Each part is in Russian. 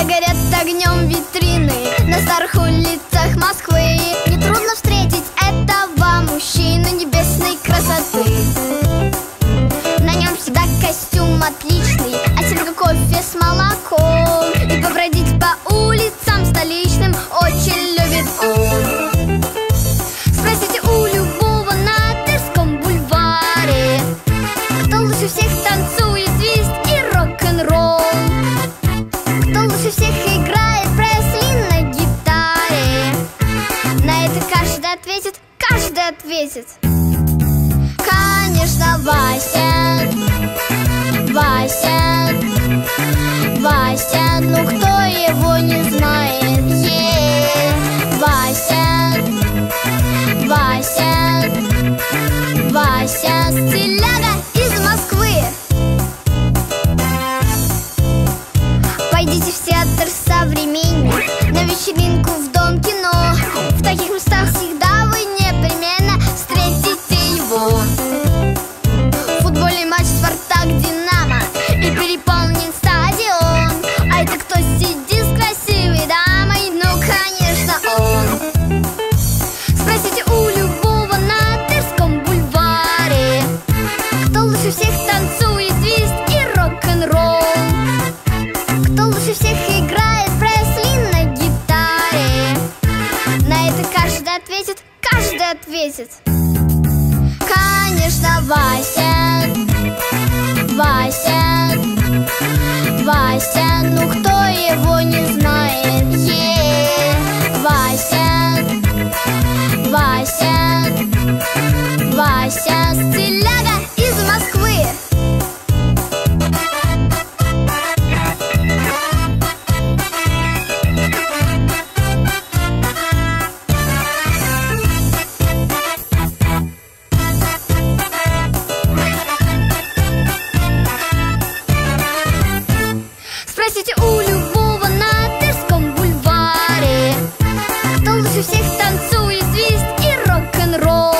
Да горят огнем витрины На старых улицах Москвы Нетрудно встретить этого мужчину небесной красоты. На нем всегда костюм отличный А серьга кофе с молоком. И побродить по улице лучше всех играет Пресли на гитаре. На это каждый ответит, каждый ответит. Конечно, Вася. Вася. Вася, ну кто Пойдите в театр современник каждый ответит. Конечно, Вася. Вася. Вася, ну кто Спросите у любого на Тверском бульваре. Кто лучше всех танцует твист и рок-н-ролл?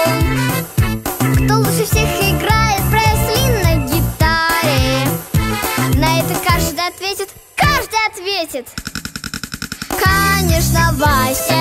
Кто лучше всех играет Пресли на гитаре? На это каждый ответит, каждый ответит. Конечно, Вася